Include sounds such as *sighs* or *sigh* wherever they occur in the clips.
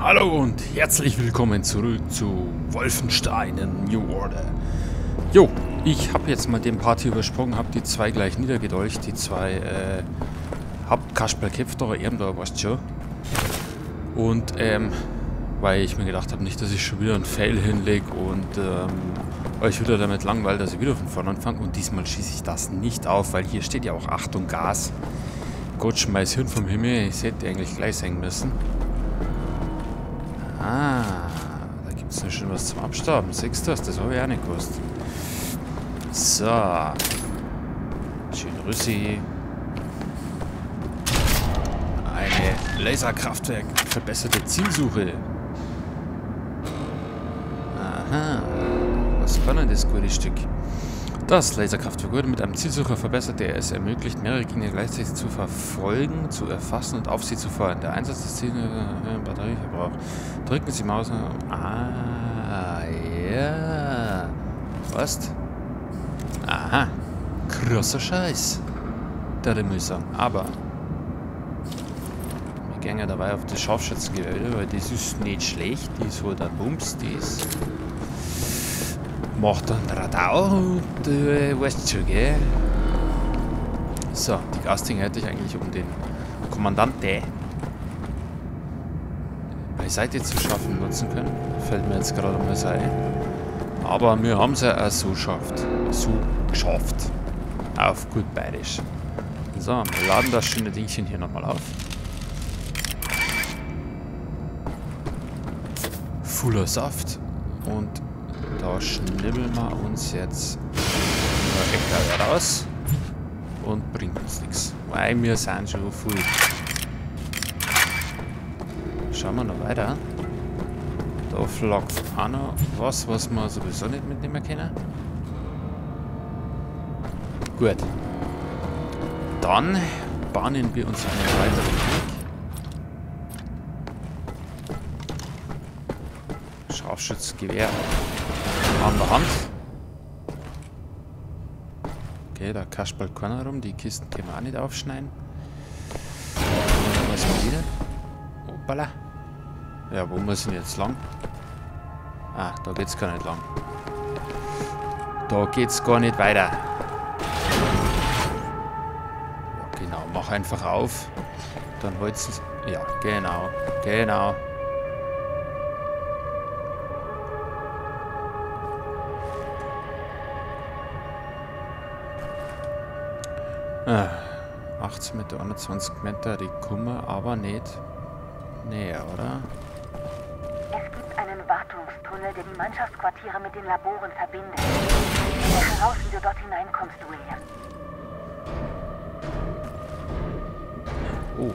Hallo und herzlich willkommen zurück zu Wolfenstein in New Order. Jo, ich habe jetzt mal den Part hier übersprungen, habe die zwei gleich niedergedolcht, die zwei äh, Hauptkasperl kämpft, aber eben da weißt schon. Und ähm, weil ich mir gedacht habe, nicht, dass ich schon wieder einen Fail hinlege und ähm, euch wieder damit langweilt, dass ich wieder von vorne anfange. Und diesmal schieße ich das nicht auf, weil hier steht ja auch Achtung Gas. Gott schmeiß Hirn vom Himmel, ich hätte eigentlich gleich sein müssen. Ah, da gibt es noch schon was zum Abstauben. Siehst du das? Das habe ich auch nicht gewusst. So. Schön Rüssi. Eine Laserkraftwerk. Verbesserte Zielsuche. Aha. Was kann denn das gute Stück? Das Laserkraftwerk wurde mit einem Zielsucher verbessert, der es ermöglicht, mehrere Gegner gleichzeitig zu verfolgen, zu erfassen und auf sie zu feuern. Der Einsatz des Ziels äh, Batterieverbrauch. Drücken Sie Maus. Ah, ja. Was? Aha. Krasser Scheiß. Der sagen. Aber wir gehen ja dabei auf das Scharfschützengewehr weil das ist nicht schlecht. Die ist halt ein Bums, die ist macht dann Radau und äh, weißt schon, gell? So, die Gasting hätte ich eigentlich um den Kommandante beiseite zu schaffen nutzen können. Fällt mir jetzt gerade mal so ein. Aber wir haben es ja auch so geschafft. So geschafft. Auf gut bayerisch. So, wir laden das schöne Dingchen hier nochmal auf. Fuller Saft. Und da schnibbeln wir uns jetzt Eckteil raus und bringt uns nichts. Weil wir sind schon voll. Schauen wir noch weiter. Da flaggt auch noch was, was wir sowieso nicht mitnehmen können. Gut. Dann bahnen wir uns einen weiteren Weg. Scharfschützengewehr an der Hand. Okay, da kasperlt keiner rum. Die Kisten können wir auch nicht aufschneiden. Was haben wir wieder? Hoppala. Ja, wo muss ich jetzt lang? Ah, da geht's gar nicht lang. Da geht's gar nicht weiter. Genau, mach einfach auf. Dann holst Ja, genau, genau. Ah, 18 Meter, 21 Meter, die kommen aber nicht näher, oder? Es gibt einen Wartungstunnel, der die Mannschaftsquartiere mit den Laboren verbindet. Finde heraus, wie du dort hineinkommst, William. Oh.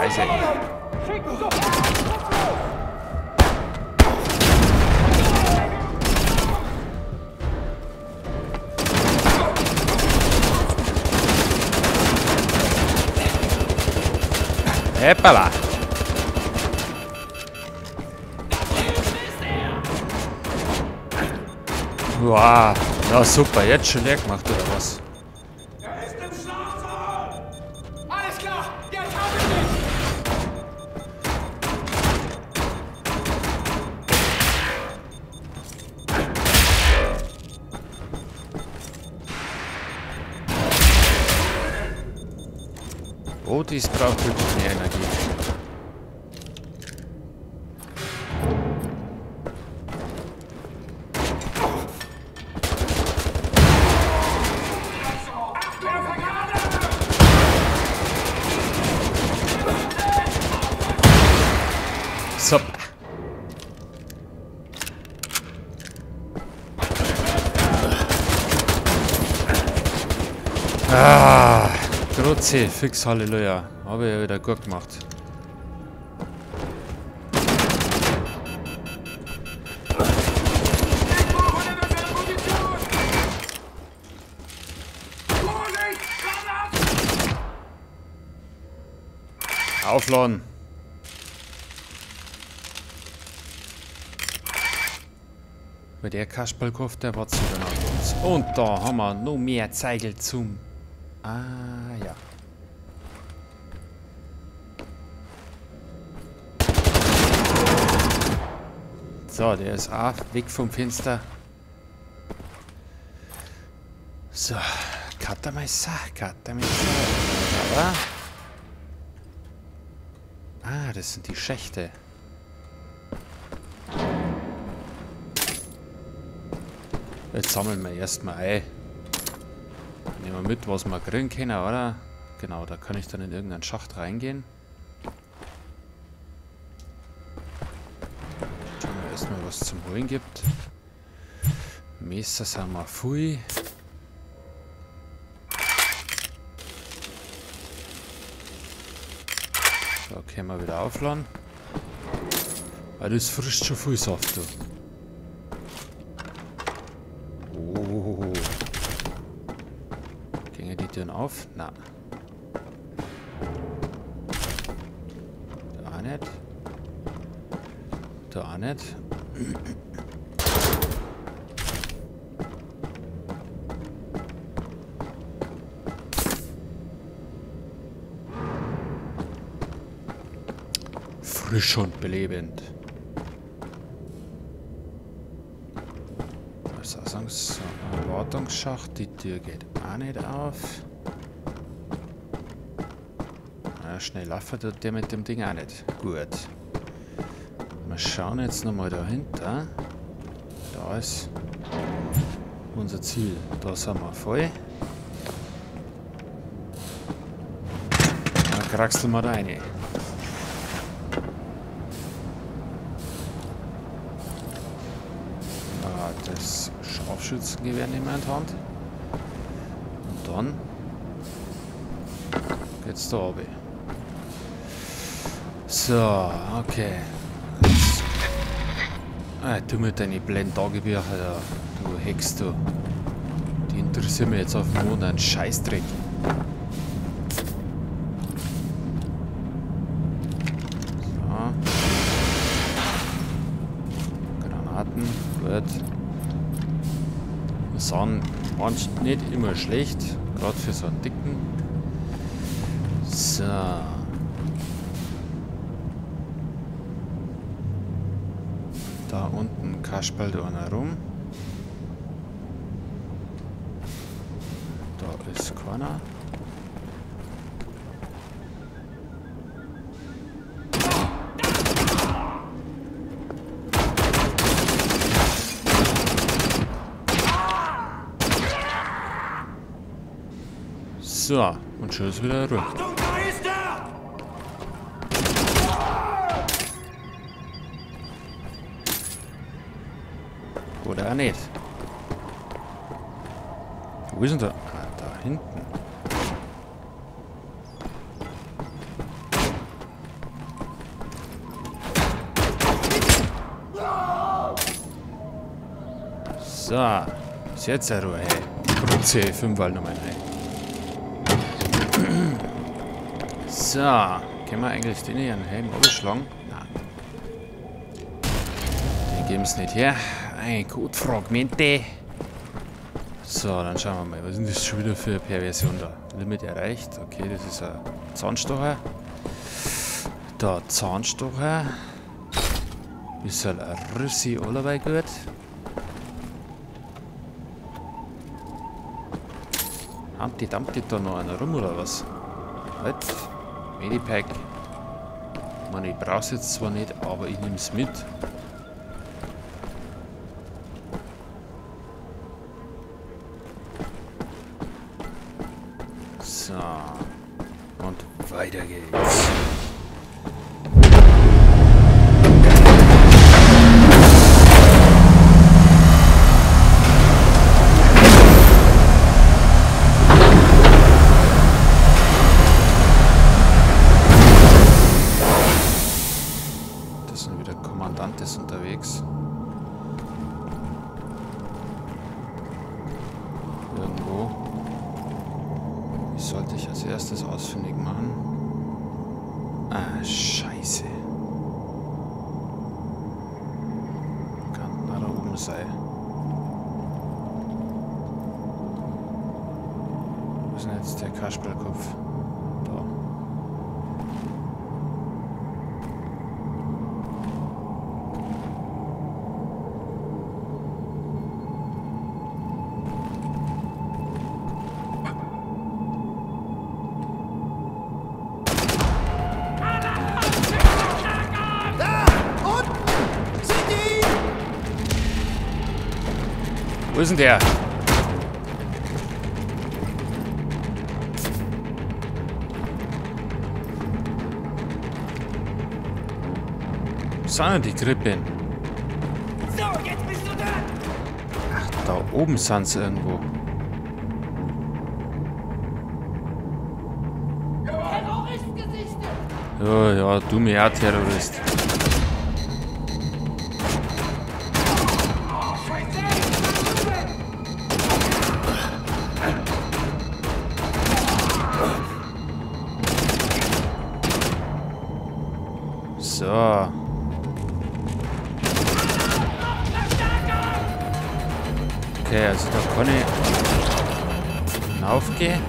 Scheiße. Heppala. Wow, ja super, jetzt schon leer gemacht oder was? Oh, dies C, fix Halleluja. Habe ich ja wieder gut gemacht. Aufladen. Mit der Kasperlkopf, der war zu genau. Und da haben wir noch mehr Zeigel zum... Ah, So, der ist auch weg vom Fenster. So, Katameister, Katameister. Aber... Ah, das sind die Schächte. Jetzt sammeln wir erstmal ein. Nehmen wir mit, was wir kriegen können, oder? Genau, da kann ich dann in irgendeinen Schacht reingehen. Erstmal, was es zum Holen gibt. Messer sind wir voll. So, können wir wieder aufladen. Weil das frisst schon viel Saft. Du. Oh. Gingen die Türen auf? Na. Da auch nicht. Da auch nicht. Frisch und belebend. Versassungs- Wartungsschacht. Die Tür geht auch nicht auf. Na, schnell laufen tut der mit dem Ding auch nicht. Gut. Schauen jetzt nochmal dahinter. Da ist unser Ziel. Da sind wir voll. Dann kraxeln wir da rein. Das Scharfschützengewehr nehmen wir in die Hand. Und dann geht's da oben. So, okay. Ah, du mit deinen blöden Tagebücher du Hex, du. Die interessieren mich jetzt auf dem Mond einen Scheißdreck. So. Granaten, gut. Sind manch nicht immer schlecht, gerade für so einen dicken. So. Da unten kaspelt einer rum. Da ist keiner. So, und ist wieder ruhig. Oder nicht. Wo ist denn der? Ah, da hinten. So, ist jetzt eine Ruhe, hey. Brutze, fünfmal nochmal rein. So, können wir eigentlich den hier einen Helm abschlagen? Nein. Den geben es nicht her. Ein Codefragmente. So, dann schauen wir mal. Was ist denn das schon wieder für Perversion da? Limit erreicht. Okay, das ist ein Zahnstocher. Da, Zahnstocher. Bisschen Rissi allerweil gut. Humpty Dumpty da noch einer rum oder was? Halt. Medipack. Meine, ich brauch's jetzt zwar nicht, aber ich nehme es mit. So. Und weiter geht's. Sollte ich als erstes ausfindig machen? Ah, scheiße. Kann da oben sein. Wo ist denn der? Sind die Krippen? So, jetzt bist du da! Da oben sind sie irgendwo. Ja, ja, du mir auch Terrorist. Okay, also da kann ich hinaufgehen.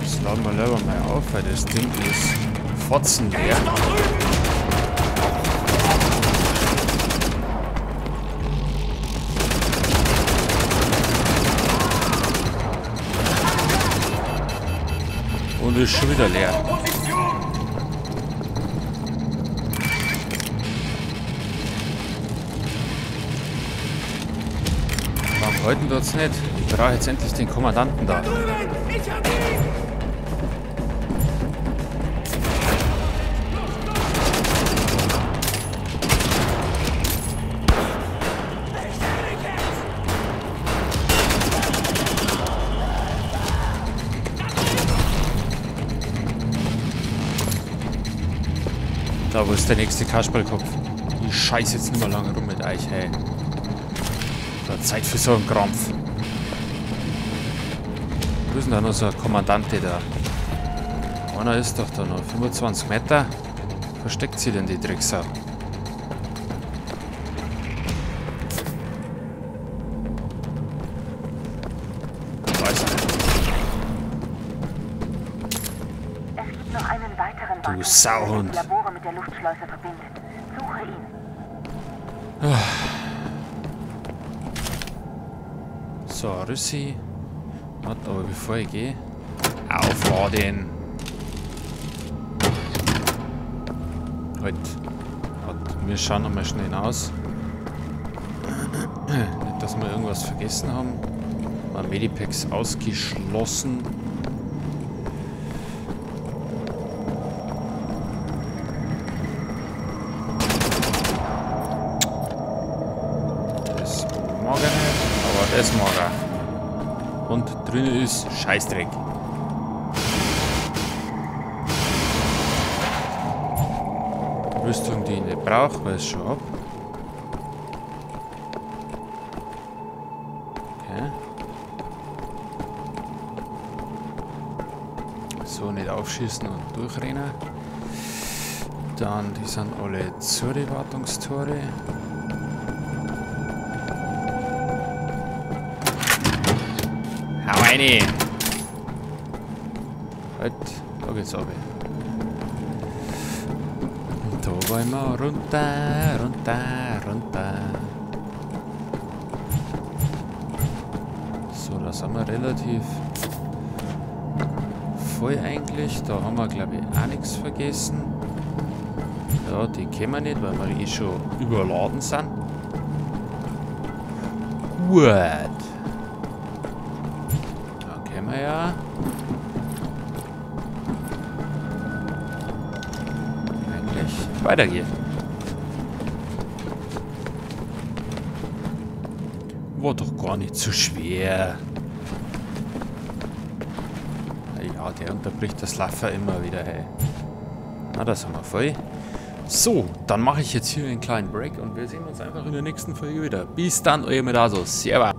Das laden wir lieber mal auf, weil das Ding ist fotzenleer. Und ist schon wieder leer. Warum halten wir nicht? Ich brauche jetzt endlich den Kommandanten da. Ich wo ist der nächste Kasperlkopf? Ich scheiß jetzt nicht mehr lange rum mit euch, hey. Da Zeit für so einen Krampf. Wo ist denn da noch so ein Kommandante da? Einer ist doch da noch. 25 Meter. Versteckt sie denn die Drecksau? Du Sauhund. Der Luftschleuse verbindet. Suche ihn. *sighs* So, Rüssi. Warte, aber bevor ich gehe. Aufladen. Halt. Wir schauen nochmal schnell hinaus. Nicht, dass wir irgendwas vergessen haben. Mal Medipacks ausgeschlossen. Das mag er nicht, aber das mag drinnen ist Scheißdreck. Rüstung, die ich nicht brauche, ich schon hab. Okay. So, nicht aufschießen und durchrennen. Dann, die sind alle zu rein! Halt, da geht's runter. Da wollen wir runter, runter, runter. So, da sind wir relativ voll eigentlich. Da haben wir, glaube ich, auch nichts vergessen. Ja, die kennen wir nicht, weil wir eh schon überladen sind. Gut. Da kennen wir ja. Eigentlich weitergehen. War doch gar nicht so schwer. Ja, der unterbricht das Laffer immer wieder, hey. Na, das haben wir voll. So, dann mache ich jetzt hier einen kleinen Break und wir sehen uns einfach in der nächsten Folge wieder. Bis dann, euer Medaso. Servus.